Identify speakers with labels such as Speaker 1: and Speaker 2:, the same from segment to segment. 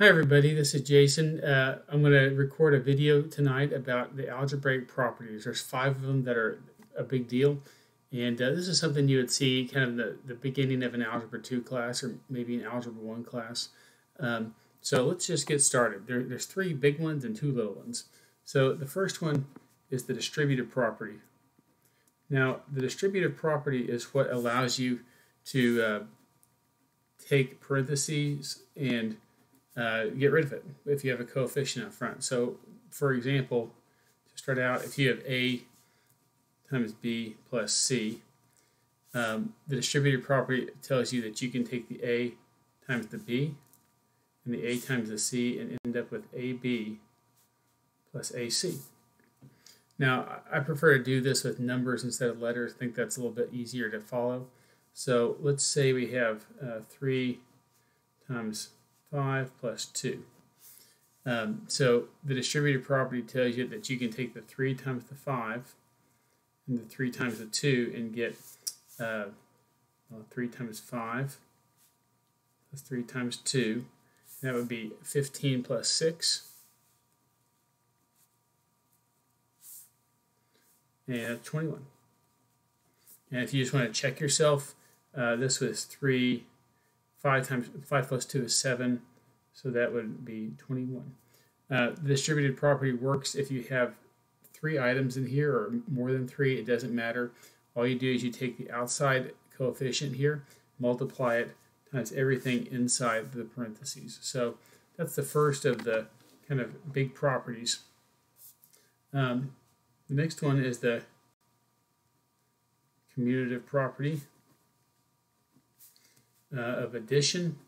Speaker 1: Hi everybody, this is Jason. Uh, I'm going to record a video tonight about the algebraic properties. There's five of them that are a big deal, and uh, this is something you would see kind of the, the beginning of an Algebra 2 class or maybe an Algebra 1 class. Um, so let's just get started. There, there's three big ones and two little ones. So the first one is the distributive property. Now, the distributive property is what allows you to uh, take parentheses and uh, get rid of it if you have a coefficient up front. So, for example, to start out, if you have a times b plus c, um, the distributive property tells you that you can take the a times the b and the a times the c and end up with ab plus ac. Now, I prefer to do this with numbers instead of letters. I think that's a little bit easier to follow. So let's say we have uh, 3 times 5 plus 2. Um, so the distributive property tells you that you can take the 3 times the 5 and the 3 times the 2 and get uh, well, 3 times 5 plus 3 times 2. That would be 15 plus 6. And 21. And if you just want to check yourself, uh, this was 3 5 times 5 plus 2 is 7, so that would be 21. Uh, the distributed property works if you have three items in here or more than three, it doesn't matter. All you do is you take the outside coefficient here, multiply it times everything inside the parentheses. So that's the first of the kind of big properties. Um, the next one is the commutative property uh, of addition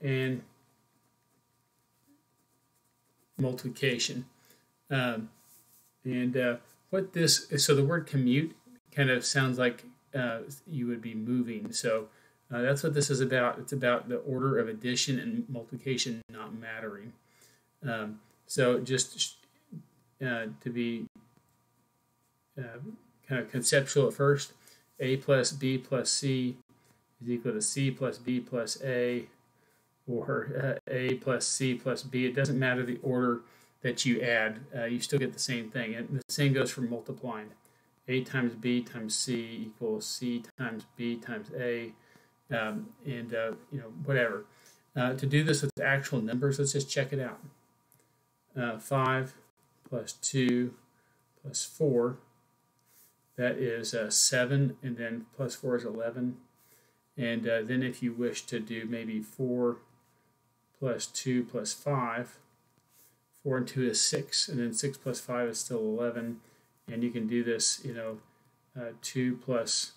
Speaker 1: and multiplication. Um, and uh, what this, is so the word commute kind of sounds like uh, you would be moving. So uh, that's what this is about. It's about the order of addition and multiplication not mattering. Um, so just uh, to be uh, kind of conceptual at first, a plus b plus c is equal to c plus b plus a or uh, a plus c plus b. It doesn't matter the order that you add, uh, you still get the same thing. And the same goes for multiplying. a times b times c equals c times b times a, um, and uh, you know whatever. Uh, to do this with actual numbers, let's just check it out. Uh, 5 plus 2 plus 4 that is uh, 7, and then plus 4 is 11. And uh, then if you wish to do maybe 4 plus 2 plus 5, 4 and 2 is 6, and then 6 plus 5 is still 11. And you can do this, you know, uh, 2 plus,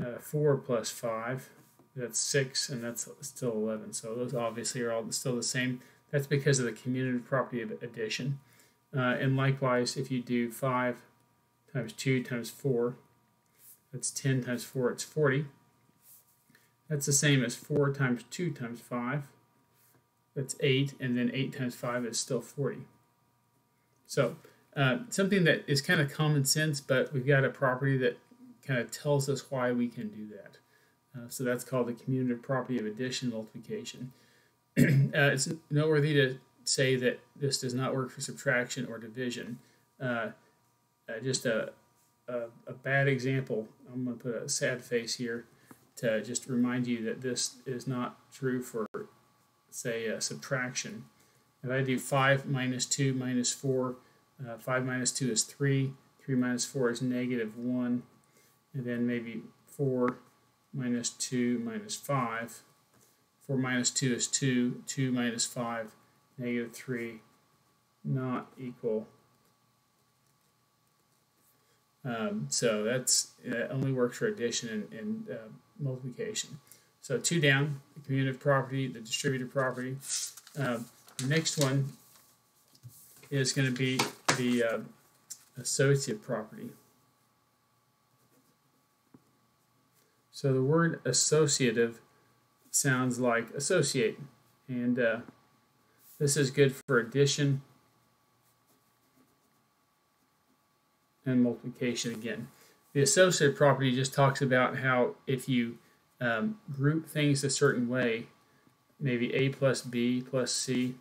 Speaker 1: uh, 4 plus 5, that's 6, and that's still 11. So those obviously are all still the same. That's because of the commutative property of addition. Uh, and likewise, if you do 5 times 2 times 4. That's 10 times 4, it's 40. That's the same as 4 times 2 times 5. That's 8, and then 8 times 5 is still 40. So uh, something that is kind of common sense, but we've got a property that kind of tells us why we can do that. Uh, so that's called the commutative property of addition multiplication. uh, it's noteworthy to say that this does not work for subtraction or division. Uh, just a, a, a, bad example. I'm going to put a sad face here to just remind you that this is not true for, say, a subtraction. If I do 5 minus 2 minus 4, uh, 5 minus 2 is 3, 3 minus 4 is negative 1, and then maybe 4 minus 2 minus 5. 4 minus 2 is 2, 2 minus 5, negative 3, not equal um, so that's uh, only works for addition and, and uh, multiplication. So two down, the commutative property, the distributive property. Um, the next one is going to be the uh, associative property. So the word associative sounds like associate, and uh, this is good for addition and multiplication again. The associative property just talks about how if you um, group things a certain way, maybe a plus b plus c.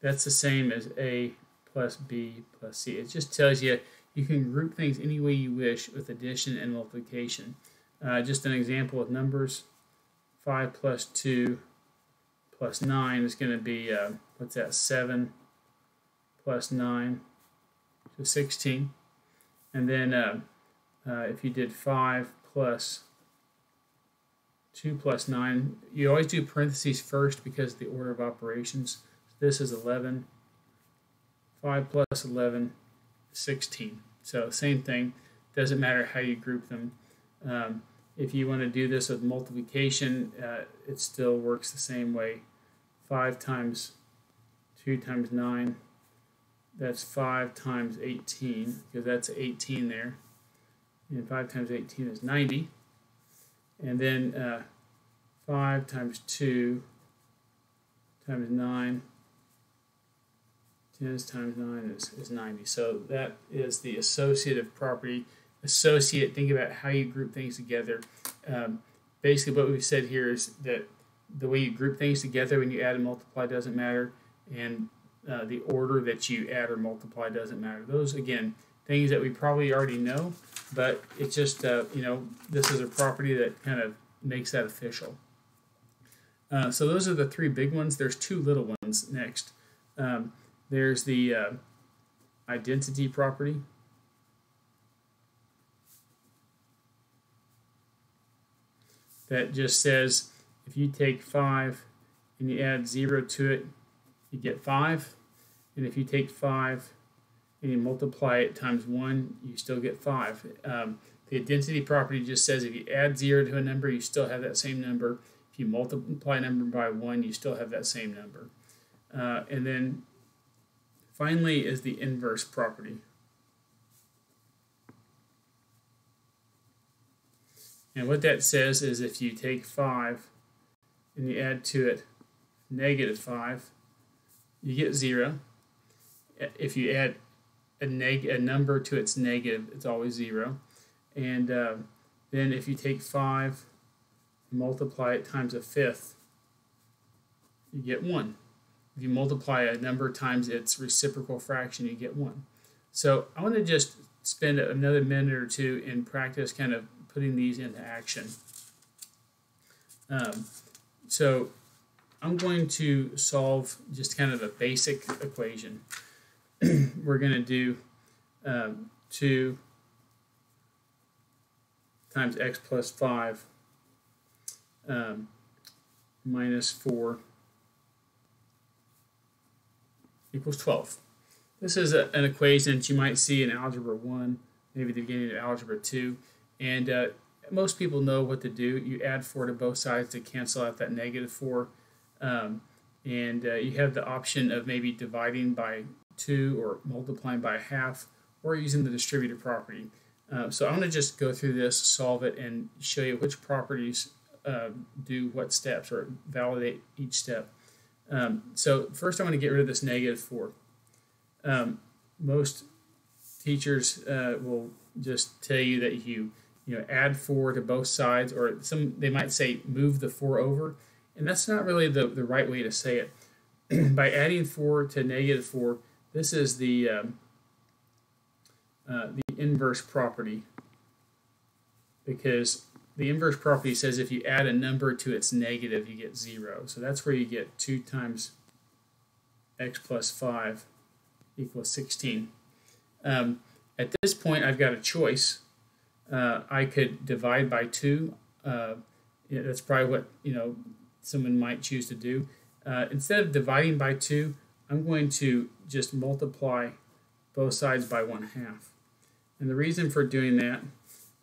Speaker 1: That's the same as a plus b plus c. It just tells you you can group things any way you wish with addition and multiplication. Uh, just an example of numbers. 5 plus 2 plus 9 is going to be, uh, what's that, 7 plus 9, so 16. And then uh, uh, if you did 5 plus 2 plus 9, you always do parentheses first because the order of operations. This is 11. 5 plus 11, 16. So same thing. Doesn't matter how you group them. Um, if you want to do this with multiplication, uh, it still works the same way. 5 times 2 times 9, that's 5 times 18, because that's 18 there. And 5 times 18 is 90. And then uh, 5 times 2 times 9, 10 times 9 is, is 90. So that is the associative property associate, think about how you group things together. Um, basically, what we've said here is that the way you group things together when you add and multiply doesn't matter, and uh, the order that you add or multiply doesn't matter. Those, again, things that we probably already know, but it's just, uh, you know, this is a property that kind of makes that official. Uh, so those are the three big ones. There's two little ones next. Um, there's the uh, identity property. that just says if you take 5 and you add 0 to it, you get 5. And if you take 5 and you multiply it times 1, you still get 5. Um, the identity property just says if you add 0 to a number, you still have that same number. If you multiply a number by 1, you still have that same number. Uh, and then finally is the inverse property. And what that says is if you take 5 and you add to it negative 5, you get 0. If you add a, neg- a number to its negative, it's always 0. And uh, then if you take 5 multiply it times a fifth, you get 1. If you multiply a number times its reciprocal fraction, you get 1. So I want to just spend another minute or two in practice kind of putting these into action. Um, so I'm going to solve just kind of a basic equation. We're going to do um, 2 times x plus 5 um, minus 4 equals 12. This is a, an equation that you might see in Algebra 1, maybe the beginning of Algebra 2. And uh, most people know what to do. You add 4 to both sides to cancel out that negative 4. Um, and uh, you have the option of maybe dividing by 2 or multiplying by half or using the distributive property. Uh, so I'm going to just go through this, solve it, and show you which properties uh, do what steps or validate each step. Um, so first I'm going to get rid of this negative 4. Um, most teachers uh, will just tell you that you you know add four to both sides or some they might say move the four over and that's not really the, the right way to say it by adding four to negative four this is the um, uh, the inverse property because the inverse property says if you add a number to its negative you get zero so that's where you get 2 times x plus 5 equals 16 um, at this point I've got a choice uh, I could divide by two. Uh, yeah, that's probably what you know someone might choose to do. Uh, instead of dividing by two, I'm going to just multiply both sides by one half. And the reason for doing that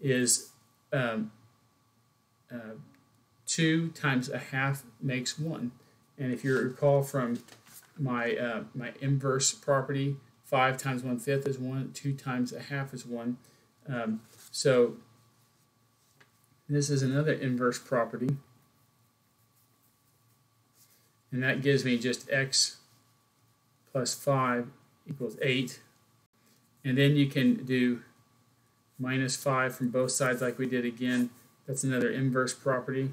Speaker 1: is um, uh, 2 times a half makes 1. And if you recall from my, uh, my inverse property, 5 times 1 fifth is 1, 2 times a half is 1. Um, so this is another inverse property. And that gives me just x plus 5 equals 8. And then you can do minus 5 from both sides like we did again. That's another inverse property.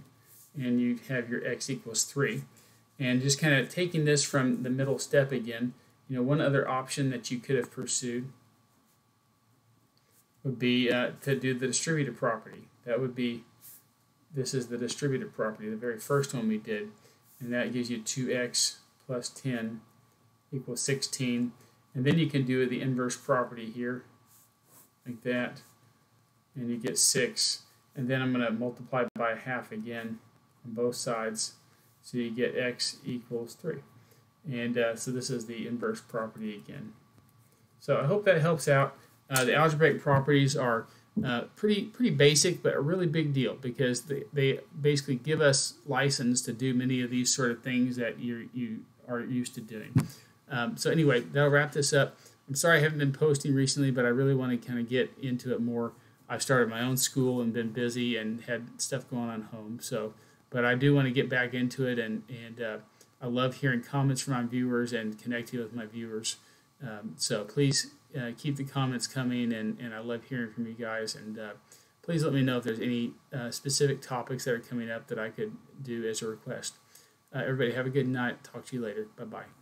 Speaker 1: And you have your x equals 3. And just kind of taking this from the middle step again, you know, one other option that you could have pursued would be uh, to do the distributive property. That would be, this is the distributive property, the very first one we did. And that gives you 2x plus 10 equals 16. And then you can do the inverse property here, like that. And you get 6. And then I'm going to multiply by half again on both sides. So you get x equals 3. And uh, so this is the inverse property again. So I hope that helps out. Uh, the algebraic properties are uh, pretty pretty basic, but a really big deal because they, they basically give us license to do many of these sort of things that you you are used to doing. Um, so anyway, that'll wrap this up. I'm sorry I haven't been posting recently, but I really want to kind of get into it more. I've started my own school and been busy and had stuff going on home. So, but I do want to get back into it, and and uh, I love hearing comments from my viewers and connecting with my viewers. Um, so please uh, keep the comments coming, and, and I love hearing from you guys. And uh, please let me know if there's any uh, specific topics that are coming up that I could do as a request. Uh, everybody, have a good night. Talk to you later. Bye bye.